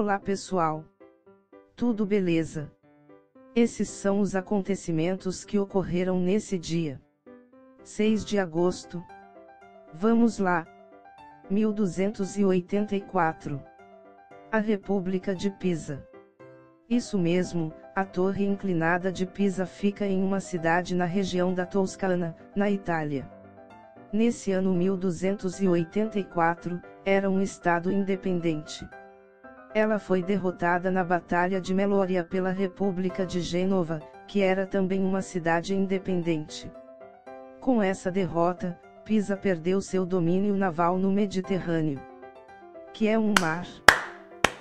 Olá pessoal! Tudo beleza? Esses são os acontecimentos que ocorreram nesse dia. 6 de agosto. Vamos lá! 1284. A República de Pisa. Isso mesmo, a torre inclinada de Pisa fica em uma cidade na região da Toscana, na Itália. Nesse ano 1284, era um estado independente. Ela foi derrotada na Batalha de Meloria pela República de Gênova, que era também uma cidade independente. Com essa derrota, Pisa perdeu seu domínio naval no Mediterrâneo. Que é um mar.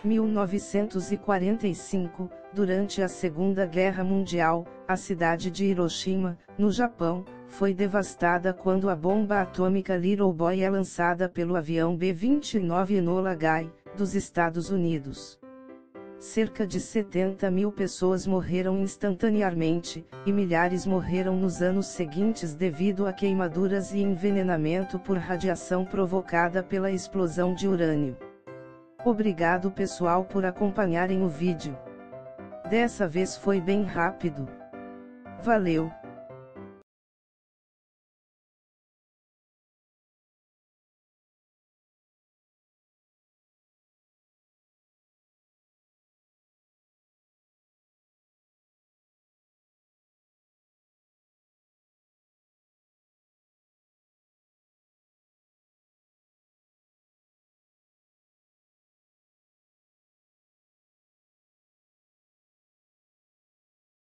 1945, durante a Segunda Guerra Mundial, a cidade de Hiroshima, no Japão, foi devastada quando a bomba atômica Little Boy é lançada pelo avião B-29 Enola Gay, dos Estados Unidos. Cerca de 70 mil pessoas morreram instantaneamente, e milhares morreram nos anos seguintes devido a queimaduras e envenenamento por radiação provocada pela explosão de urânio. Obrigado pessoal por acompanharem o vídeo. Dessa vez foi bem rápido. Valeu!